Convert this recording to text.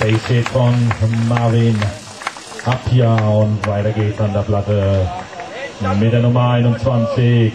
Base von Marvin Appia und weiter geht's an der Platte mit der Nummer 21